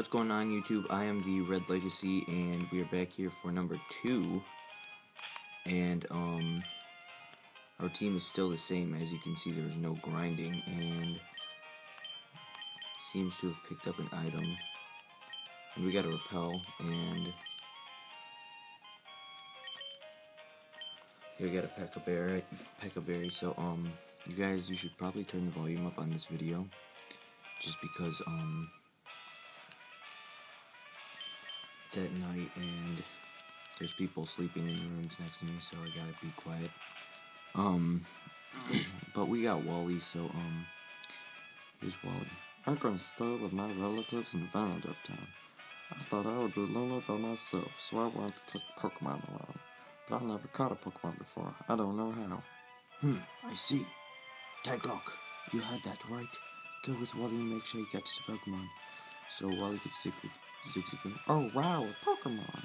What's going on YouTube? I am the Red Legacy and we are back here for number two. And um our team is still the same as you can see there is no grinding and seems to have picked up an item. And we got a repel and here we got a Pecha berry, so um you guys you should probably turn the volume up on this video just because um it's at night and there's people sleeping in the rooms next to me so I gotta be quiet um but we got Wally so um here's Wally I'm gonna stay with my relatives in Vandertown. Town. I thought I would be lonely by myself so I wanted to take Pokemon along but I never caught a Pokemon before I don't know how hmm I see Taglock you had that right Go with Wally and make sure he catches a Pokemon. So Wally could sick with Zigzagoon. Oh wow, Pokemon!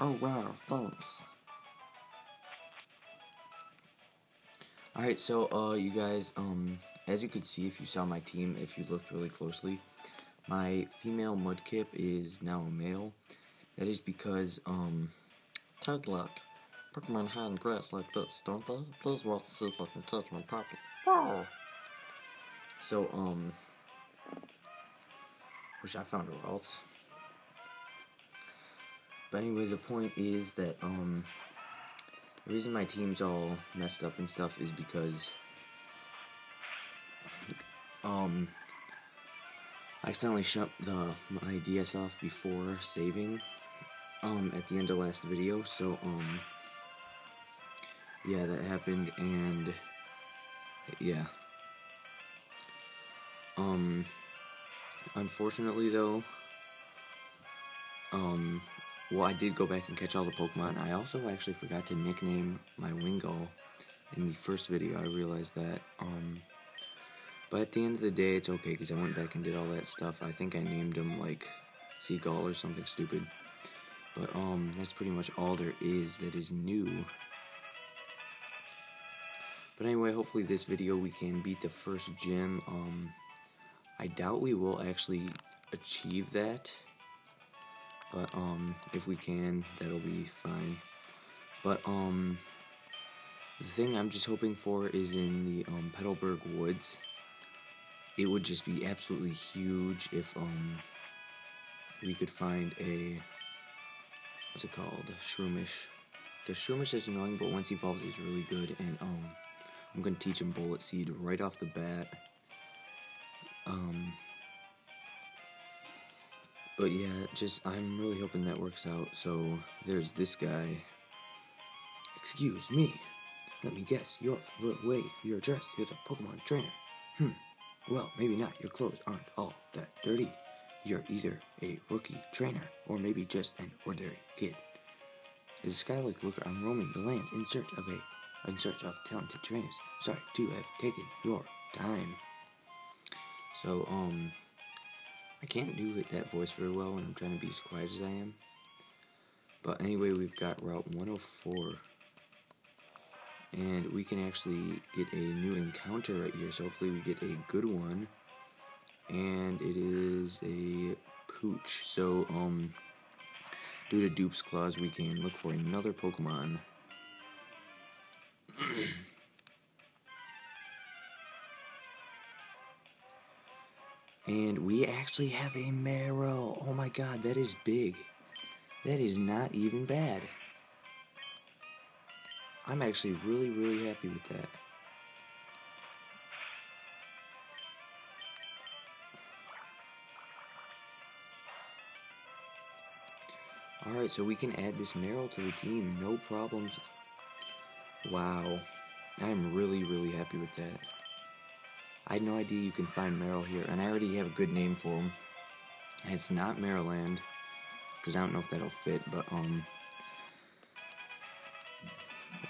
Oh wow, thanks. Alright, so uh you guys, um as you could see if you saw my team, if you looked really closely, my female Mudkip is now a male. That is because, um Taglock, Pokemon hide in grass like this, don't they? Please watch to see if I can catch one properly. Whoa! So, um, wish I found a. But anyway, the point is that, um, the reason my team's all messed up and stuff is because, um, I accidentally shut the my DS off before saving, um, at the end of last video, so, um, yeah, that happened, and, yeah. Um, unfortunately though, um, well I did go back and catch all the Pokemon. I also actually forgot to nickname my Wingull in the first video. I realized that, um, but at the end of the day, it's okay because I went back and did all that stuff. I think I named him like Seagull or something stupid. But, um, that's pretty much all there is that is new. But anyway, hopefully this video we can beat the first gym. Um, I doubt we will actually achieve that. But, um, if we can, that'll be fine. But, um, the thing I'm just hoping for is in the, um, Petalburg Woods. It would just be absolutely huge if, um, we could find a, what's it called, Shroomish. Because Shroomish is annoying, but once he evolves, he's really good, and, um, I'm to teach him Bullet Seed right off the bat. Um, but yeah, just I'm really hoping that works out. So there's this guy. Excuse me. Let me guess. You're way you're dressed. You're the Pokemon trainer. Hmm. Well, maybe not. Your clothes aren't all that dirty. You're either a rookie trainer or maybe just an ordinary kid. As a Skylark looker, I'm roaming the lands in search of a in search of talented trainers. Sorry to have taken your time. So, um, I can't do it, that voice very well when I'm trying to be as quiet as I am. But anyway, we've got Route 104. And we can actually get a new encounter right here. So hopefully we get a good one. And it is a Pooch. So, um, due to Dupe's Clause, we can look for another Pokemon. And we actually have a Marill. Oh my god, that is big. That is not even bad. I'm actually really, really happy with that. Alright, so we can add this Marill to the team. No problems. Wow. I'm really, really happy with that. I had no idea you can find Marill here, and I already have a good name for him. it's not Maryland, because I don't know if that'll fit, but, um...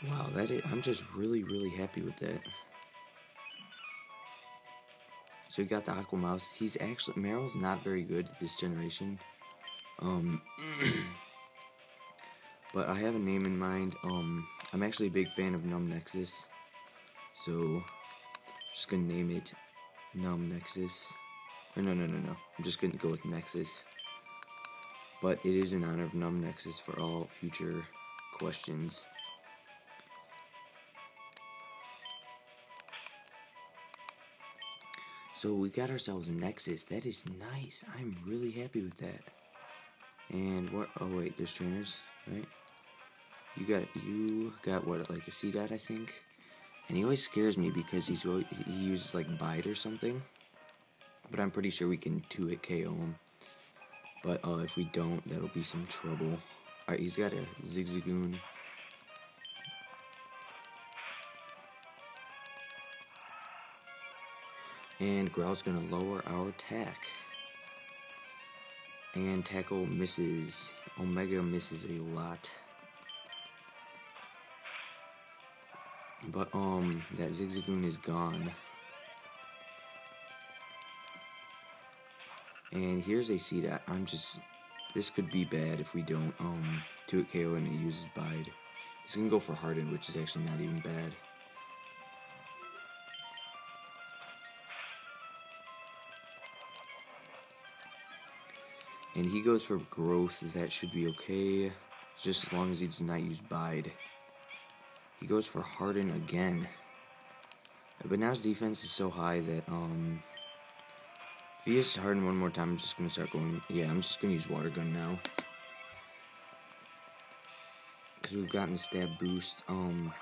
Wow, that is, I'm just really, really happy with that. So we got the Aqua Mouse. He's actually, Marill's not very good this generation. Um, but I have a name in mind. Um, I'm actually a big fan of Numb Nexus. So, just gonna name it Numb Nexus. Or no, no, no, no. I'm just gonna go with Nexus. But it is in honor of Num Nexus for all future questions. So we got ourselves a Nexus. That is nice. I'm really happy with that. And what? Oh wait, there's trainers, right? You got you got what like a Seedot I think, and he always scares me because he's always, he uses like bite or something. But I'm pretty sure we can two hit KO him. But uh, if we don't, that'll be some trouble. Alright, he's got a Zigzagoon. And Growl's gonna lower our attack. And Tackle misses. Omega misses a lot. But, um, that Zigzagoon is gone. And here's a dot. I'm just... This could be bad if we don't, um, do it KO and it uses Bide. He's gonna go for Harden, which is actually not even bad. And he goes for growth, that should be okay. Just as long as he does not use Bide. He goes for Harden again. But now his defense is so high that, um... If he uses Harden one more time, I'm just going to start going... Yeah, I'm just going to use Water Gun now. Because we've gotten the stab boost. Um...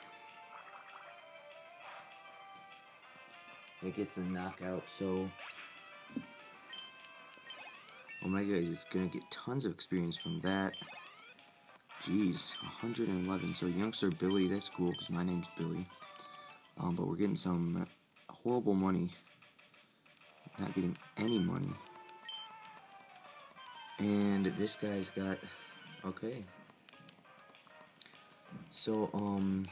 It gets the knockout, so... Omega is going to get tons of experience from that. Jeez, 111. So youngster Billy, that's cool because my name's Billy. Um, but we're getting some horrible money. Not getting any money. And this guy's got, okay. So, um,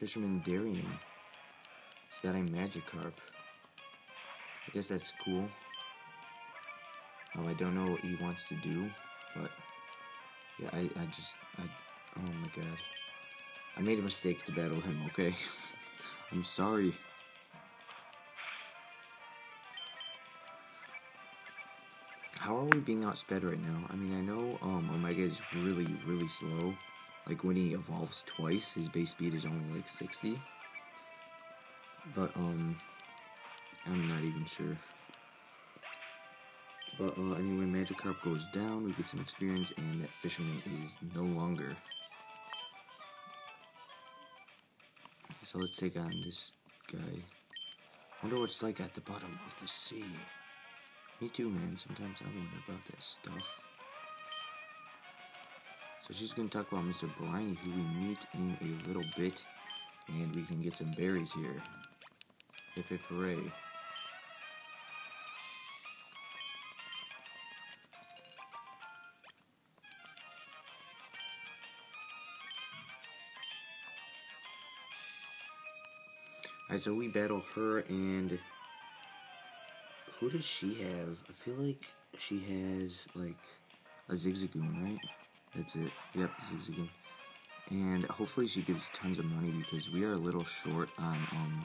Fisherman Darian. He's got a Magikarp. I guess that's cool. Oh, I don't know what he wants to do, but yeah, I, I just, I, oh my god. I made a mistake to battle him, okay? I'm sorry. How are we being outsped right now? I mean, I know um, Omega is really, really slow. Like, when he evolves twice, his base speed is only like 60. But, um, I'm not even sure. But uh, anyway, Magikarp goes down, we get some experience, and that fisherman is no longer. So let's take on this guy. Wonder what it's like at the bottom of the sea. Me too, man. Sometimes I wonder about that stuff. So she's going to talk about Mr. Briny, who we meet in a little bit. And we can get some berries here. Hip hip hooray. Alright, so we battle her and who does she have? I feel like she has like a Zigzagoon, right? That's it. Yep, Zigzagoon. And hopefully she gives tons of money because we are a little short on um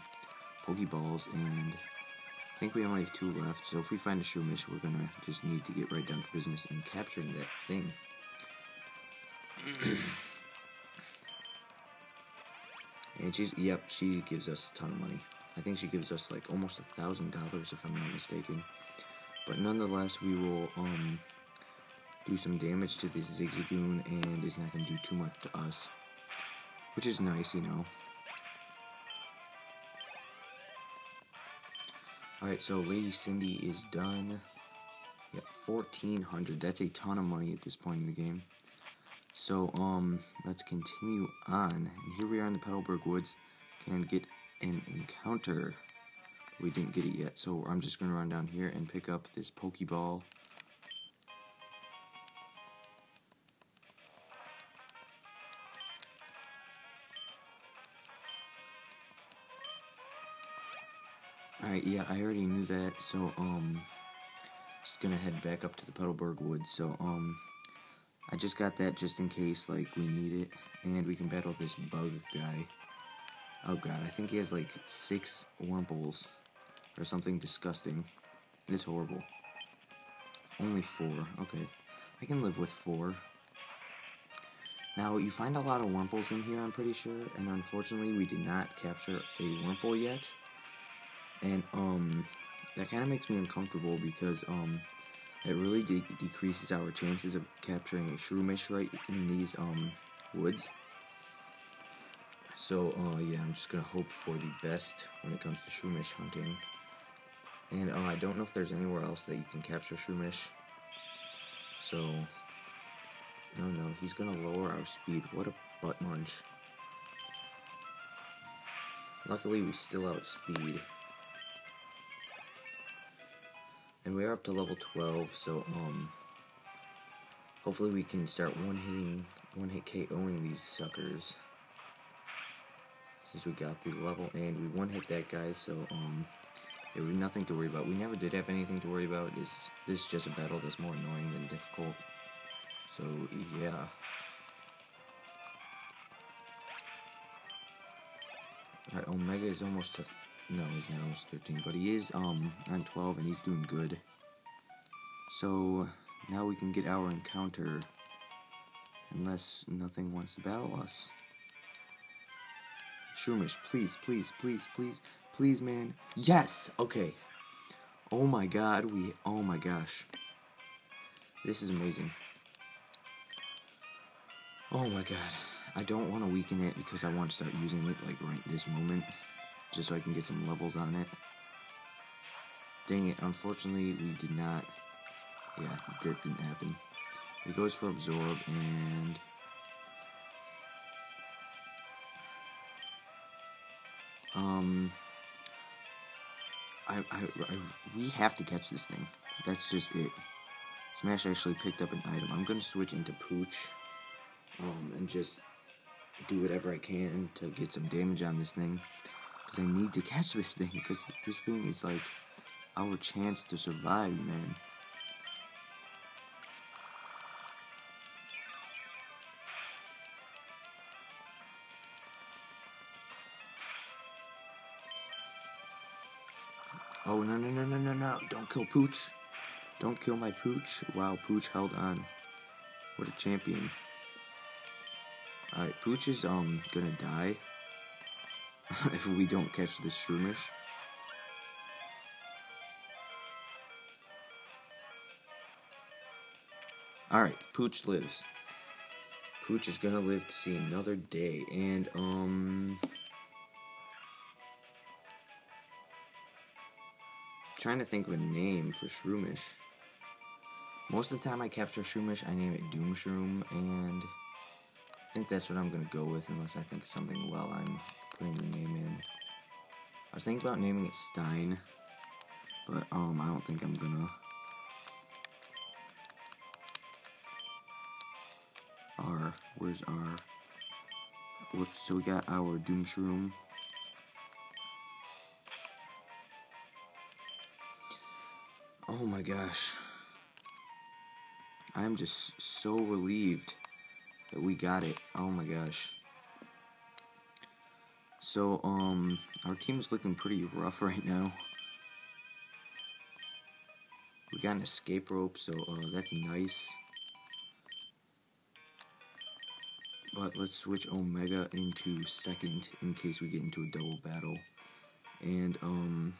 Pokeballs and I think we only have two left. So if we find a Shroomish, we're gonna just need to get right down to business and capturing that thing. And she's, yep, she gives us a ton of money. I think she gives us like almost a thousand dollars if I'm not mistaken. But nonetheless, we will um, do some damage to this Zigzagoon and it's not going to do too much to us. Which is nice, you know. Alright, so Lady Cindy is done. Yep, 1400 That's a ton of money at this point in the game. So, um, let's continue on. And here we are in the Petalburg Woods. Can get an encounter. We didn't get it yet, so I'm just going to run down here and pick up this Pokeball. Alright, yeah, I already knew that, so, um, just gonna head back up to the Petalburg Woods, so, um, I just got that just in case, like, we need it. And we can battle this bug guy. Oh god, I think he has, like, six Wurmples. Or something disgusting. It's horrible. Only four. Okay. I can live with four. Now, you find a lot of Wurmples in here, I'm pretty sure, and unfortunately, we did not capture a Wurmple yet. And, um, that kind of makes me uncomfortable because, um, it really de decreases our chances of capturing a Shroomish right in these, um, woods. So, uh, yeah, I'm just gonna hope for the best when it comes to Shroomish hunting. And, uh, I don't know if there's anywhere else that you can capture Shroomish. So, no, no, he's gonna lower our speed. What a butt munch. Luckily, we still outspeed. And we are up to level 12, so, um, hopefully we can start one-hitting, one-hit KOing these suckers. Since we got the level, and we one-hit that guy, so, um, it was nothing to worry about. We never did have anything to worry about. This, this is just a battle that's more annoying than difficult. So, yeah. Alright, Omega is almost to... No, he's not almost 13, but he is um on 12 and he's doing good. So, now we can get our encounter. Unless nothing wants to battle us. Shroomish, please, please, please, please, please, man. Yes! Okay. Oh my god, we... Oh my gosh. This is amazing. Oh my god. I don't want to weaken it because I want to start using it like right this moment. Just so I can get some levels on it. Dang it, unfortunately we did not. Yeah, that didn't happen. It goes for absorb and... Um... I, I, I, we have to catch this thing. That's just it. Smash actually picked up an item. I'm gonna switch into Pooch um, and just do whatever I can to get some damage on this thing. Because I need to catch this thing, because this thing is like our chance to survive, man. Oh, no, no, no, no, no, no. Don't kill Pooch. Don't kill my Pooch. Wow, Pooch held on. What a champion. Alright, Pooch is um gonna die if we don't catch this Shroomish. Alright, Pooch lives. Pooch is gonna live to see another day, and um trying to think of a name for Shroomish. Most of the time I capture Shroomish, I name it Doom Shroom, and I think that's what I'm gonna go with unless I think of something while I'm putting the name in. I was thinking about naming it Stein, but um, I don't think I'm gonna. R, where's R? Whoops, so we got our Doom Shroom. Oh my gosh. I'm just so relieved that we got it. Oh my gosh. So, um, our team is looking pretty rough right now. We got an escape rope, so uh, that's nice. But let's switch Omega into second in case we get into a double battle. And, um,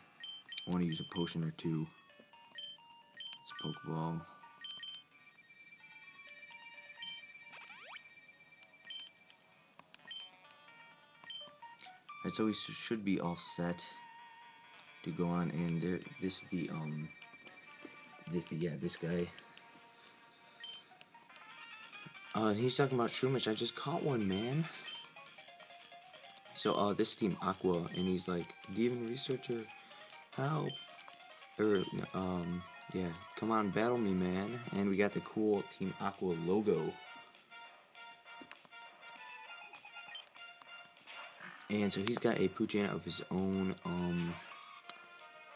I want to use a potion or two. It's a Pokeball. Alright, so we should be all set to go on, and there, this is the, um, this, yeah, this guy. Uh, he's talking about Shroomish. I just caught one, man. So, uh, this team Aqua, and he's like, Devon Researcher, help. Or, um, yeah, come on, battle me, man. And we got the cool Team Aqua logo. And so he's got a Poochyena of his own, um,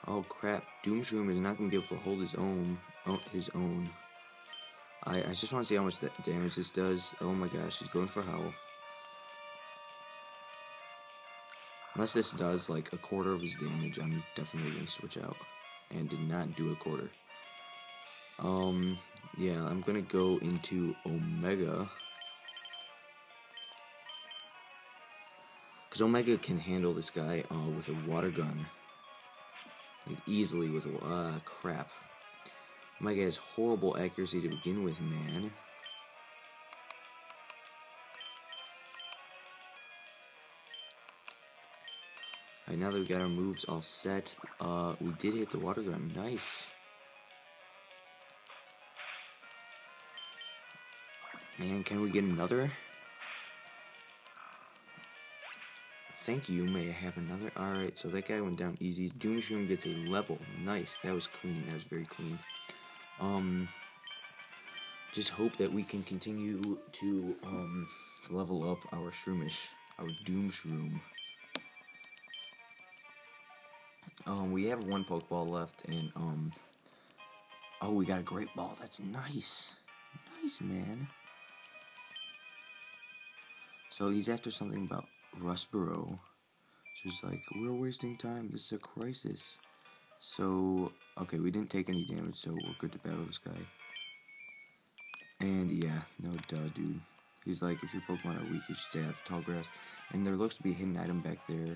oh crap, Doomshroom is not going to be able to hold his own, oh, his own. I, I just want to see how much damage this does. Oh my gosh, he's going for Howl. Unless this does like a quarter of his damage, I'm definitely going to switch out. and did not do a quarter. Um, yeah, I'm gonna go into Omega. Because Omega can handle this guy uh, with a water gun. Like, easily with a... Uh, crap. Omega has horrible accuracy to begin with, man. Alright, now that we got our moves all set, uh, we did hit the water gun. Nice. And can we get another? Thank you, may I have another? Alright, so that guy went down easy. Doomshroom gets a level. Nice, that was clean, that was very clean. Um, just hope that we can continue to, um, level up our Shroomish, our Doomshroom. Um, we have one Pokeball left, and, um, oh, we got a Great Ball. That's nice. Nice, man. So he's after something about Rustboro. She's like, we're wasting time. This is a crisis. So, okay, we didn't take any damage, so we're good to battle this guy. And yeah, no duh, dude. He's like, if your Pokemon are weak, you should stay out of tall grass. And there looks to be a hidden item back there.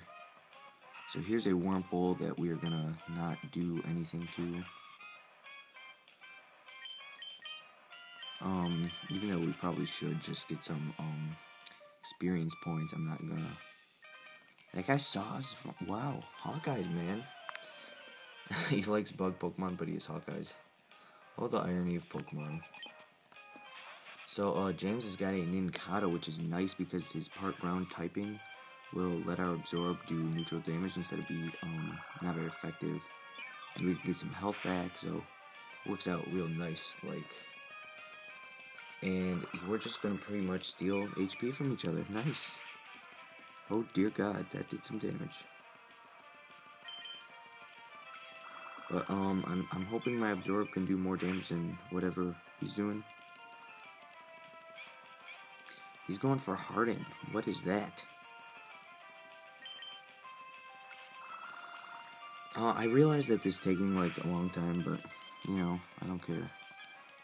So here's a Wurmple that we are gonna not do anything to. Um, even though we probably should just get some, um, experience points, I'm not gonna. That guy saw. Wow, Hawkeyes, man. he likes bug Pokemon, but he has Hawkeyes. Oh, the irony of Pokemon. So, uh, James has got a Nincada, which is nice because his part ground typing will let our absorb do neutral damage instead of be um, not very effective. And we can get some health back, so works out real nice. Like, and we're just gonna pretty much steal HP from each other. Nice. Oh dear God, that did some damage. But um, I'm I'm hoping my absorb can do more damage than whatever he's doing. He's going for hardened. What is that? Uh, I realize that this is taking like a long time, but you know, I don't care.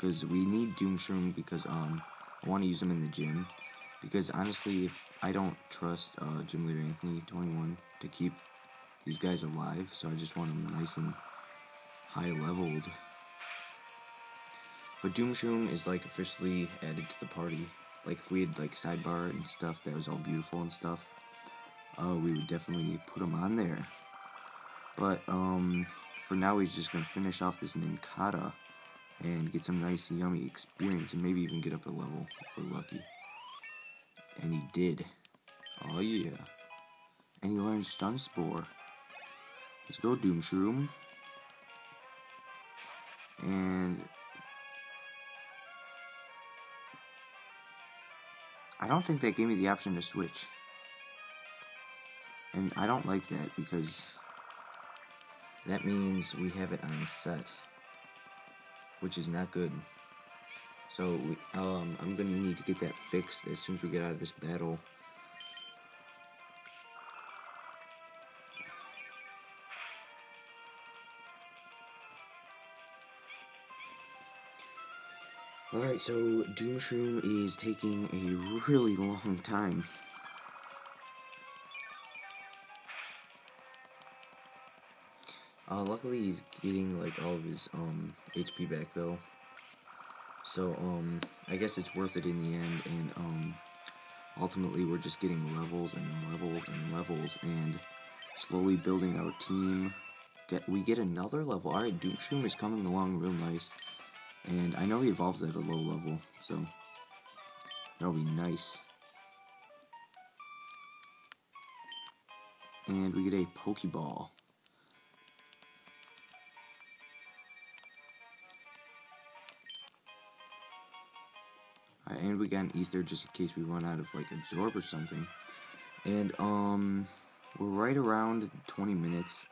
Because we need Doomshroom because um I want to use him in the gym. Because honestly, if I don't trust uh, Gym Leader Anthony 21 to keep these guys alive, so I just want them nice and high leveled. But Doomshroom is like officially added to the party. Like if we had like sidebar and stuff that was all beautiful and stuff, uh, we would definitely put him on there. But um, for now, he's just gonna finish off this Nincada and get some nice, yummy experience, and maybe even get up a level if we're lucky. And he did. Oh yeah. And he learned Stun Spore. Let's go, Doomshroom. And I don't think they gave me the option to switch. And I don't like that because that means we have it on set, which is not good. So we, um, I'm gonna need to get that fixed as soon as we get out of this battle. Alright, so Doomshroom is taking a really long time. Uh, luckily he's getting like all of his um HP back though. So um I guess it's worth it in the end and um ultimately we're just getting levels and levels and levels and slowly building our team. Get we get another level. Alright, Doomshroom is coming along real nice. And I know he evolves at a low level, so that'll be nice. And we get a Pokeball. And we got an ether just in case we run out of like absorb or something. And um, we're right around 20 minutes,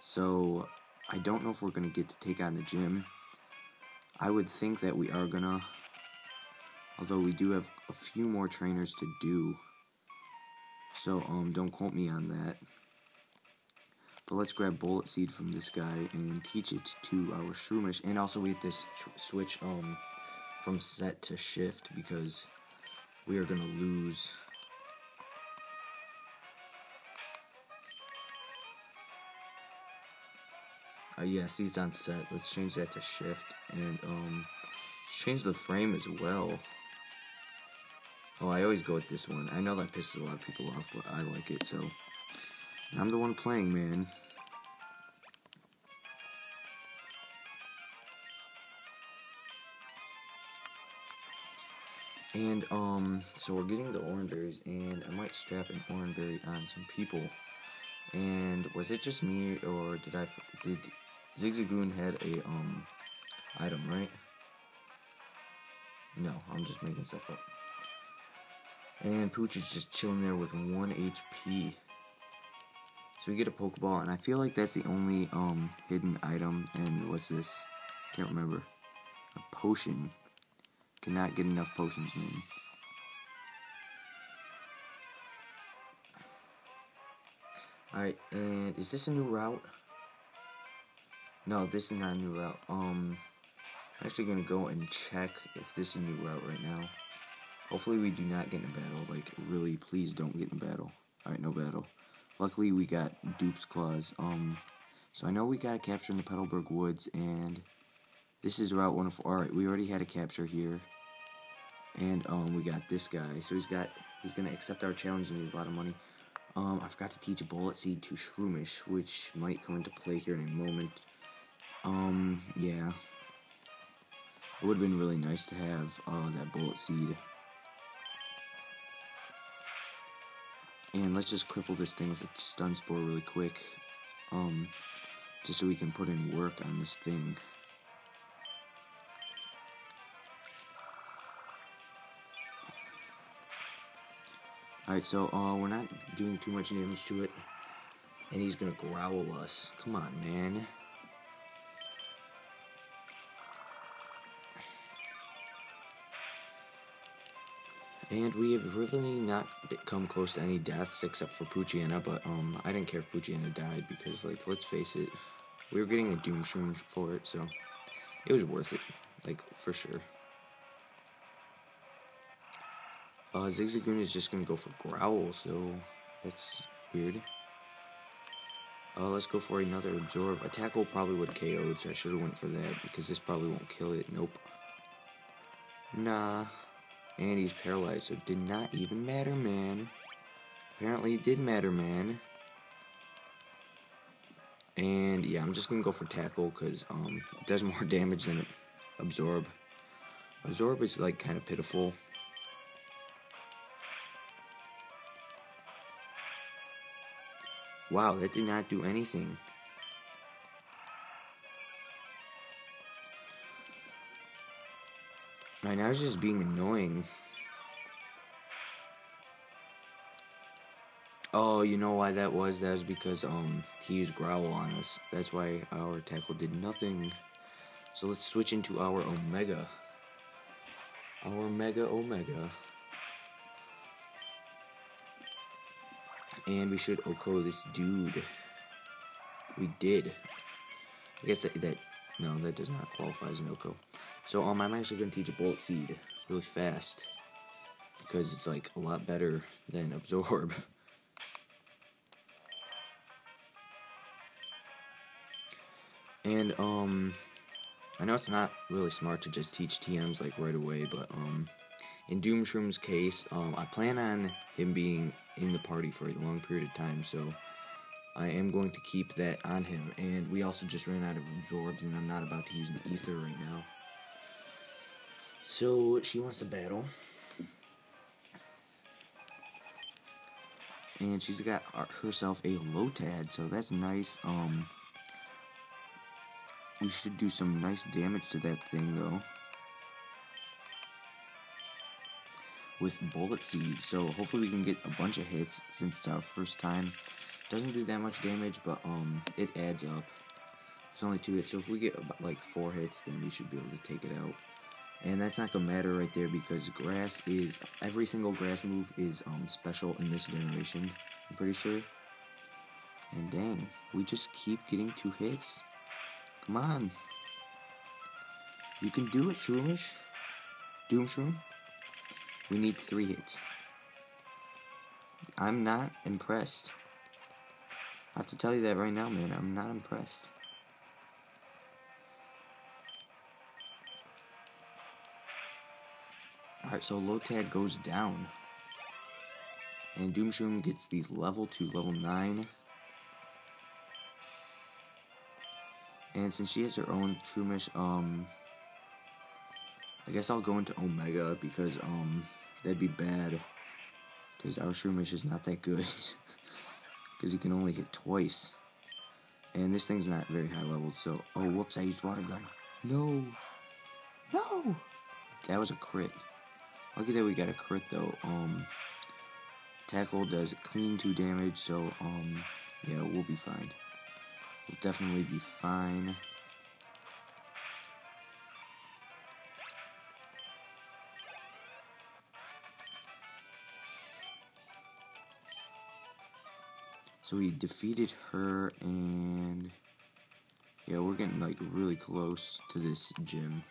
so I don't know if we're gonna get to take on the gym. I would think that we are gonna, although we do have a few more trainers to do. So um, don't quote me on that. But let's grab Bullet Seed from this guy and teach it to our Shroomish. And also we have to switch um from set to shift because we are going to lose Uh, yes, he's on set. Let's change that to shift and um, change the frame as well. Oh, I always go with this one. I know that pisses a lot of people off, but I like it, so I'm the one playing, man. And, um, so we're getting the orange berries, and I might strap an orange berry on some people. And was it just me, or did I, did Zigzagoon had a, um, item, right? No, I'm just making stuff up. And Pooch is just chilling there with 1 HP. So we get a Pokeball, and I feel like that's the only, um, hidden item. And what's this? Can't remember. A potion. Cannot get enough potions, man. Alright, and is this a new route? No, this is not a new route. Um, I'm actually gonna go and check if this is a new route right now. Hopefully we do not get in a battle. Like, really, please don't get in a battle. Alright, no battle. Luckily, we got Dupe's Clause. Um, so I know we got a capture in the Petalburg Woods, and this is Route 104. Alright, we already had a capture here. And, um, we got this guy. So he's got, he's gonna accept our challenge and needs a lot of money. Um, I forgot to teach a bullet seed to Shroomish, which might come into play here in a moment. Um, yeah. It would have been really nice to have uh, that bullet seed. And let's just cripple this thing with a stun spore really quick. Um, just so we can put in work on this thing. Alright, so uh, we're not doing too much damage to it. And he's gonna growl us. Come on, man. And we have really not come close to any deaths except for Poochyena, but um, I didn't care if Poochyena died because, like, let's face it, we were getting a Doom Shroom for it, so it was worth it, like, for sure. Uh, Zigzagoon is just gonna go for Growl, so that's weird. Uh, let's go for another Absorb. A Tackle probably would KO'd, so I should have went for that, because this probably won't kill it. Nope. Nah. And he's paralyzed, so it did not even matter, man. Apparently it did matter, man. And yeah, I'm just gonna go for tackle because um, it does more damage than absorb. Absorb is like kind of pitiful. Wow, that did not do anything. Right now it's just being annoying. Oh, you know why that was? That was because um he used growl on us. That's why our tackle did nothing. So let's switch into our Omega. Our Mega Omega. And we should OHKO this dude. We did. I guess that, that no, that does not qualify as an OHKO. So um, I'm actually going to teach a Bullet Seed really fast. Because it's like a lot better than Absorb. And um, I know it's not really smart to just teach TMs like right away, but um, in Doomshroom's case, um, I plan on him being in the party for a long period of time, so I am going to keep that on him. And we also just ran out of absorbs, and I'm not about to use an ether right now. So she wants to battle. And she's got herself a Lotad, so that's nice. Um, we should do some nice damage to that thing, though. With Bullet Seed, so hopefully we can get a bunch of hits since it's our first time. Doesn't do that much damage, but um, it adds up. It's only two hits, so if we get about like four hits, then we should be able to take it out. And that's not gonna matter right there because grass is every single grass move is um special in this generation. I'm pretty sure. And dang, we just keep getting two hits. Come on. You can do it, Shroomish. Doomshroom. We need three hits. I'm not impressed. I have to tell you that right now, man. I'm not impressed. Alright, so Lotad goes down. And Doomshroom gets the level to level 9. And since she has her own Shroomish, um, I guess I'll go into Omega because, um, that'd be bad. Because our Shroomish is not that good. Because he can only hit twice. And this thing's not very high leveled, so... Oh, whoops, I used Water Gun. No! No! That was a crit. Lucky that we got a crit, though. Um, Tackle does clean 2 damage, so, um, yeah, we'll be fine. We'll definitely be fine. So we defeated her and yeah, we're getting like really close to this gym.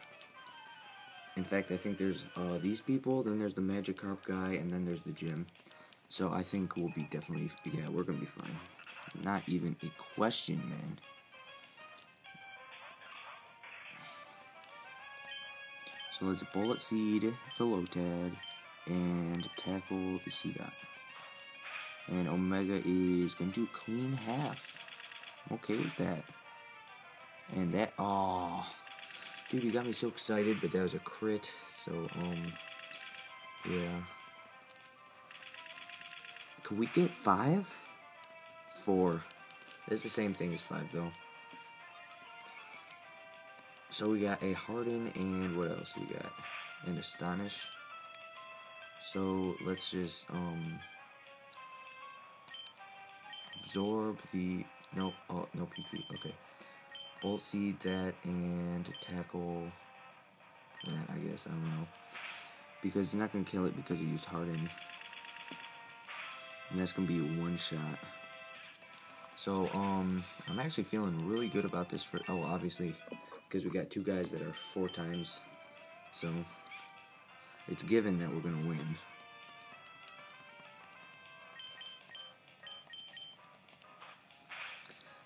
In fact, I think there's uh, these people, then there's the Magikarp guy, and then there's the gym. So I think we'll be definitely, yeah, we're gonna be fine. Not even a question, man. So let's Bullet Seed the Lotad and tackle the Seedot. And Omega is going to do clean half. I'm okay with that. And that, oh, dude, you got me so excited, but that was a crit. So, um, yeah. Could we get five? Four. It's the same thing as five, though. So we got a Harden and what else we got? An Astonish. So let's just, um, absorb the no oh no PP okay. Bullet seed that and tackle that I guess I don't know. Because he's not gonna kill it because he used harden. And that's gonna be one shot. So um I'm actually feeling really good about this for oh obviously because we got two guys that are four times. So it's given that we're gonna win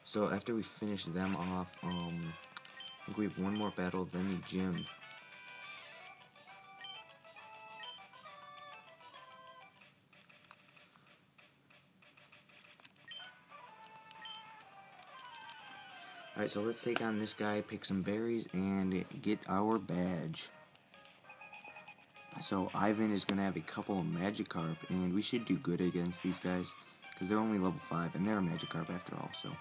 So after we finish them off, um, I think we have one more battle, then the gym. Alright, so let's take on this guy, pick some berries, and get our badge. So Ivan is going to have a couple of Magikarp, and we should do good against these guys, because they're only level 5, and they're a Magikarp after all, so...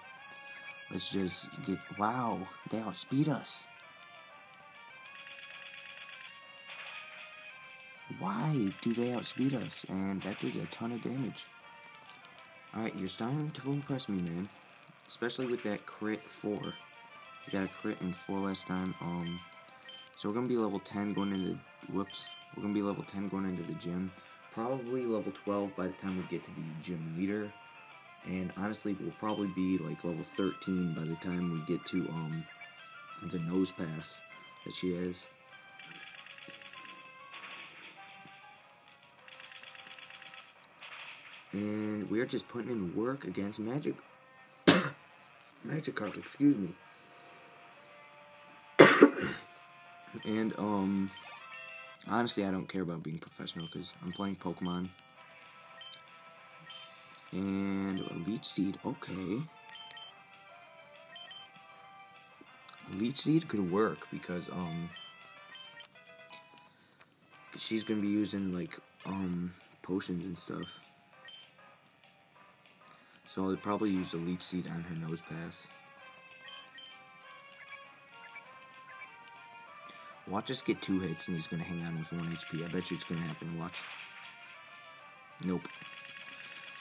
Let's just get... Wow, they outspeed us. Why do they outspeed us? And that did a ton of damage. Alright, you're starting to impress me, man. Especially with that crit 4. You got a crit in 4 last time. Um, So we're going to be level 10 going into... Whoops. We're going to be level 10 going into the gym. Probably level 12 by the time we get to the gym leader and honestly we'll probably be like level 13 by the time we get to um the Nosepass that she has. And we're just putting in work against magic. Magikarp excuse me. And um honestly I don't care about being professional because I'm playing Pokemon and Leech Seed, okay. Leech Seed could work because, um, she's gonna be using, like, um, potions and stuff. So I'll probably use the Leech Seed on her Nosepass. Watch us get two hits and he's gonna hang on with one HP. I bet you it's gonna happen. Watch. Nope.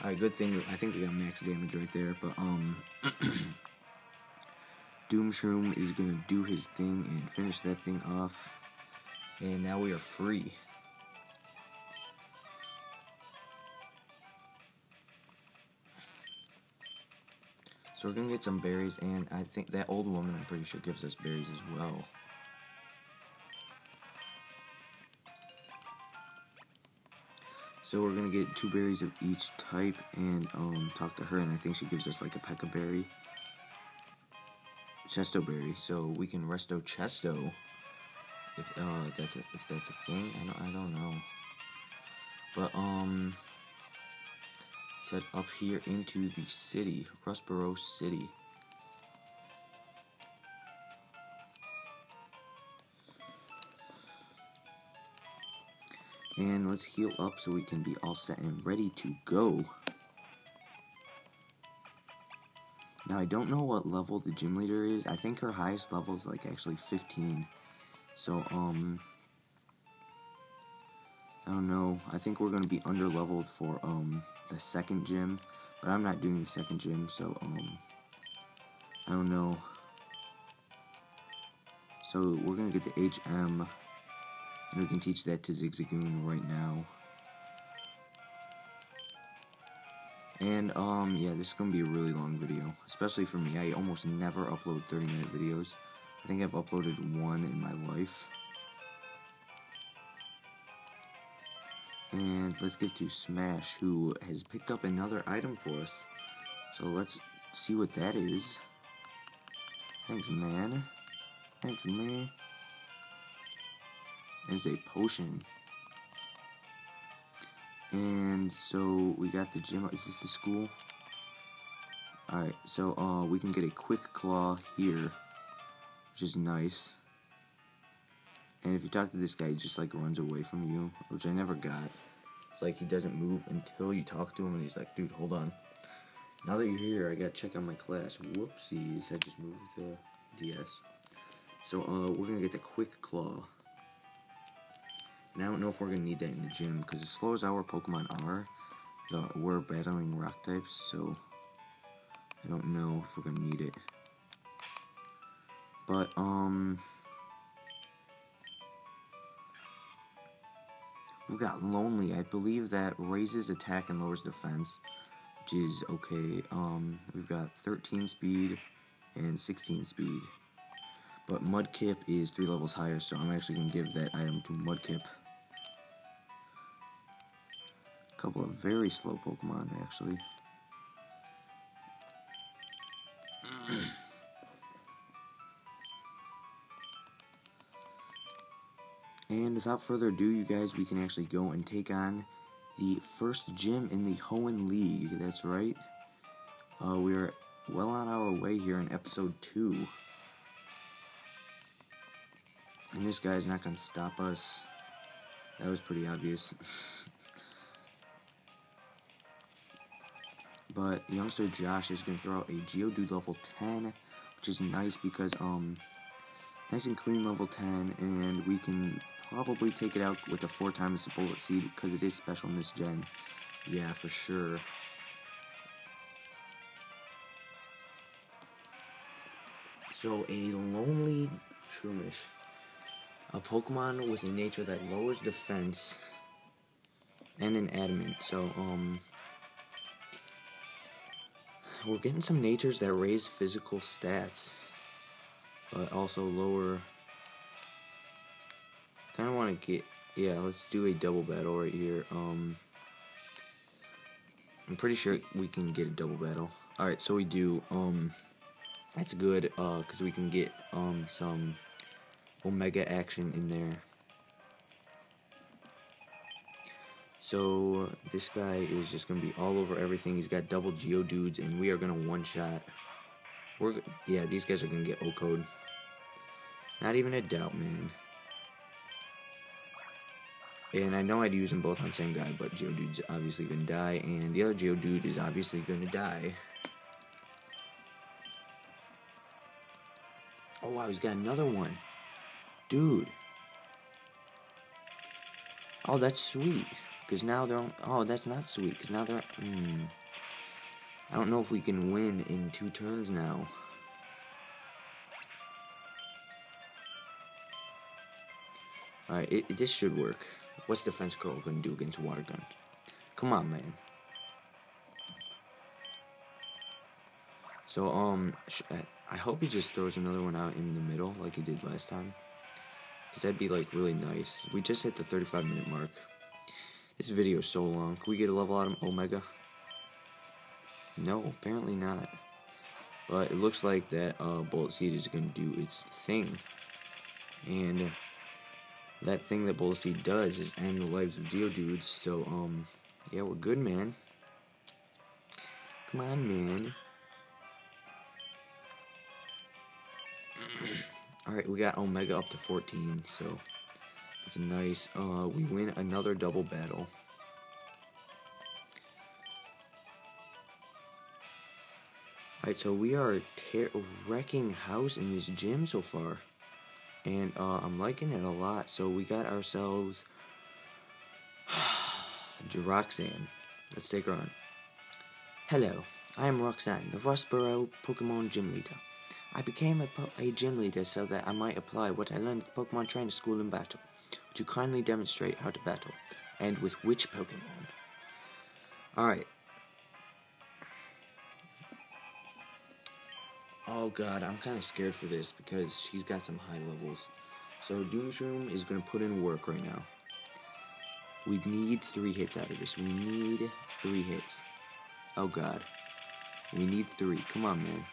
Alright, good thing. I think we got max damage right there. But, um... Doomshroom is to do his thing and finish that thing off. And now we are free. So we're gonna get some berries, and I think that old woman, I'm pretty sure, gives us berries as well. So we're gonna get two berries of each type and um, talk to her, and I think she gives us like a Pecha berry, chesto berry, so we can resto chesto. If uh, that's a, if that's a thing, I don't I don't know. But um, set up here into the city, Rustboro City. And let's heal up so we can be all set and ready to go. Now I don't know what level the gym leader is. I think her highest level is like actually 15. So um I don't know. I think we're gonna be under leveled for um the second gym, but I'm not doing the second gym, so um I don't know. So we're gonna get the HM and we can teach that to Zigzagoon right now. And, um, yeah, this is going to be a really long video. Especially for me. I almost never upload 30-minute videos. I think I've uploaded one in my life. And let's get to Smash, who has picked up another item for us. So let's see what that is. Thanks, man. Thanks, man is a potion. And so we got the gym. Is this the school? Alright, so uh, we can get a quick claw here, which is nice. And if you talk to this guy, he just like runs away from you, which I never got. It's like he doesn't move until you talk to him, and he's like, dude, hold on. Now that you're here, I gotta check on my class. Whoopsies, I just moved the DS. So uh, we're gonna get the quick claw. And I don't know if we're going to need that in the gym, because as slow as our Pokemon are, the, we're battling rock types, so I don't know if we're going to need it. But, um... We've got Lonely. I believe that raises attack and lowers defense, which is okay. Um, we've got 13 speed and 16 speed. But Mudkip is three levels higher, so I'm actually going to give that item to Mudkip. Couple of very slow Pokemon, actually. and without further ado, you guys, we can actually go and take on the first gym in the Hoenn League. That's right. Uh, we are well on our way here in episode 2. And this guy's not going to stop us. That was pretty obvious. but youngster Josh is going to throw out a Geodude level 10, which is nice because, um, nice and clean level 10, and we can probably take it out with the 4 times Bullet Seed because it is special in this gen. Yeah, for sure. So, a lonely Shroomish. A Pokemon with a nature that lowers defense and an adamant. So, um, we're getting some natures that raise physical stats, but also lower. Kind of want to get, yeah, let's do a double battle right here. Um, I'm pretty sure we can get a double battle. All right, so we do. Um, that's good, uh, cause we can get um some Omega action in there. So this guy is just gonna be all over everything. He's got double Geodudes, and we are gonna one shot. We're yeah, these guys are gonna get O code. Not even a doubt, man. And I know I'd use them both on same guy, but Geodude's obviously gonna die, and the other Geodude is obviously gonna die. Oh wow, he's got another one. Dude. Oh, that's sweet. Because now they're on, oh, that's not sweet. Because now they're, hmm. I don't know if we can win in two turns now. Alright, it, it, this should work. What's Defense Curl going to do against Water Gun? Come on, man. So, um, I hope he just throws another one out in the middle like he did last time. Because that'd be, like, really nice. We just hit the 35 minute mark. This video is so long. Can we get a level out of Omega? No, apparently not. But it looks like that uh, Bullet Seed is going to do its thing. And that thing that Bullet Seed does is end the lives of Geodudes. So, um, yeah, we're good, man. Come on, man. Alright, we got Omega up to 14, so it's nice. Uh, we win another double battle. Alright, so we are wrecking house in this gym so far. And uh, I'm liking it a lot. So we got ourselves Roxanne. Let's take her on. Hello, I am Roxanne, the Rustboro Pokemon Gym Leader. I became a, a, gym leader so that I might apply what I learned at Pokemon Trainer School in battle. You kindly demonstrate how to battle? And with which Pokemon? Alright, Oh god, I'm kind of scared for this because she's got some high levels. So Doomshroom is going to put in work right now. We need three hits out of this. We need three hits. Oh god. We need three. Come on, man.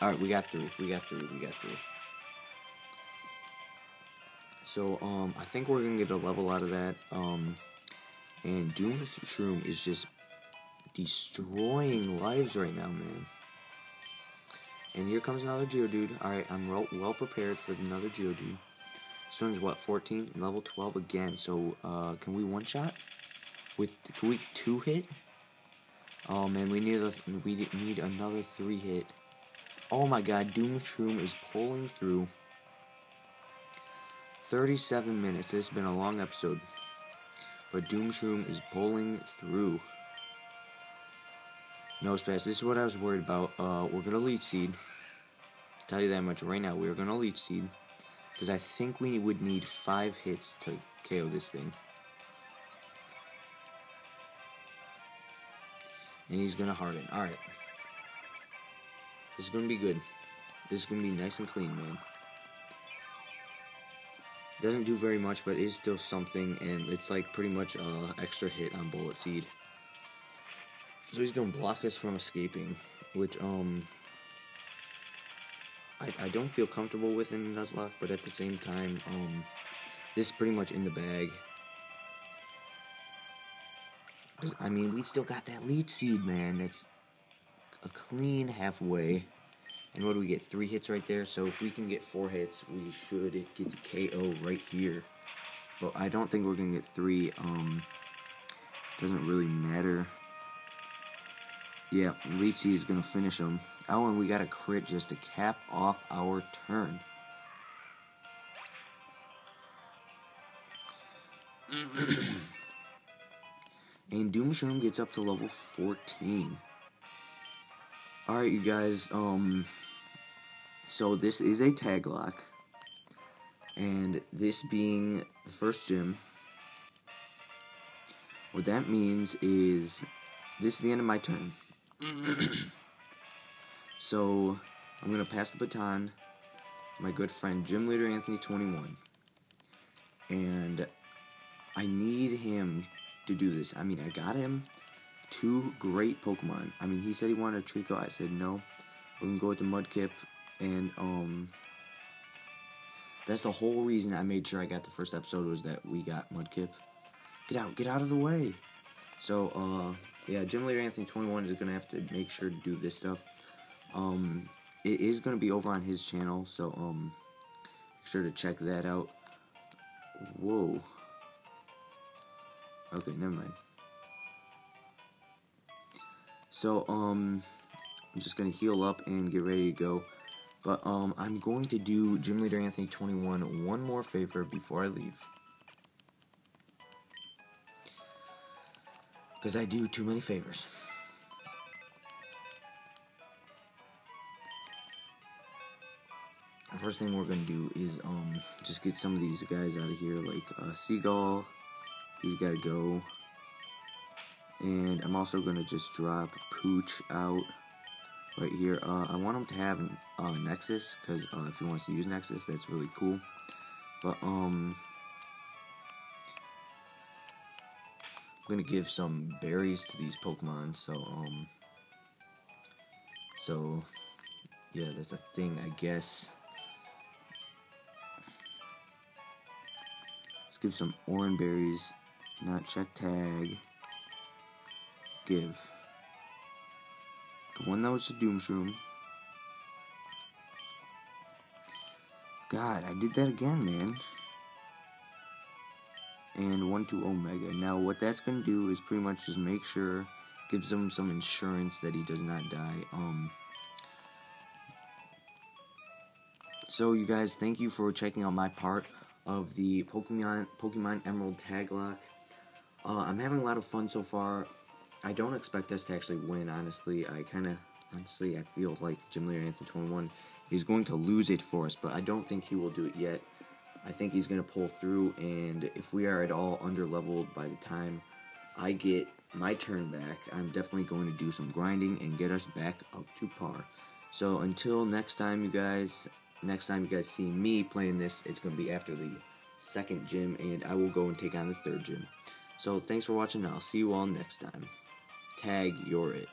Alright, we got three. We got three. We got three. So, um, I think we're gonna get a level out of that. Um, and Doomshroom is just destroying lives right now, man. And here comes another Geodude. Alright, I'm well prepared for another Geodude. This one's what, 14? Level 12 again. So, uh, can we one-shot? With, can we two-hit? Oh, man, we need, a, we need another three-hit. Oh, my God, Doomshroom is pulling through. 37 minutes. This has been a long episode. But Doomshroom is pulling through. Nosepass. This is what I was worried about. Uh, we're gonna leech seed. Tell you that much right now. We're gonna leech seed because I think we would need five hits to KO this thing. And he's gonna harden. All right. This is gonna be good. This is gonna be nice and clean, man. Doesn't do very much, but is still something, and it's like pretty much uh, extra hit on Bullet Seed. So he's gonna block us from escaping, which um I, I don't feel comfortable with in Nuzlocke, but at the same time, um this is pretty much in the bag. I mean, we still got that leech seed, man. That's a clean halfway. And what do we get? Three hits right there. So if we can get four hits, we should get the KO right here. But I don't think we're gonna get three. Um, doesn't really matter. Yeah, Leechy is going to finish him. Oh, and we got a crit just to cap off our turn. and Doomshroom gets up to level 14. Alright, you guys, um, so this is a Taglocke. And this being the first gym, what that means is this is the end of my turn. so I'm gonna pass the baton my good friend Gym Leader Anthony 21. And I need him to do this. I mean, I got him two great Pokemon. I mean, he said he wanted a Treecko. I said no. We're gonna go with the Mudkip, and um, that's the whole reason I made sure I got the first episode was that we got Mudkip. Get out, get out of the way. So, uh, yeah, Gym Leader Anthony 21 is to have to make sure to do this stuff. Um, it is to be over on his channel, so, um, make sure to check that out. Whoa. Okay, never mind. So, um, I'm just to heal up and get ready to go. But, um, I'm going to do Gym Leader Anthony 21 one more favor before I leave. Because I do too many favors. The first thing we're going to do is um just get some of these guys out of here. Like uh, Seagull, he's got to go. And I'm also going to just drop Pooch out. Right here. Uh, I want him to have uh, Nexus because uh, if he wants to use Nexus, that's really cool. But um, I'm gonna give some berries to these Pokemon. So um, so yeah, that's a thing, I guess. Let's give some Oran berries. Not check tag. Give. The one that was a Doomshroom. God, I did that again, man. And 1 to Omega. Now, what that's going to do is pretty much just make sure, gives him some insurance that he does not die. Um. So, you guys, thank you for checking out my part of the Pokemon Pokemon Emerald Taglocke. Uh, I'm having a lot of fun so far. I don't expect us to actually win, honestly. I kind of, honestly, I feel like Gym Leader Anthony 21 is going to lose it for us, but I don't think he will do it yet. I think he's going to pull through, and if we are at all under leveled by the time I get my turn back, I'm definitely going to do some grinding and get us back up to par. So until next time, you guys, next time you guys see me playing this, it's going to be after the second gym, and I will go and take on the third gym. So thanks for watching, and I'll see you all next time. Tag, you're it.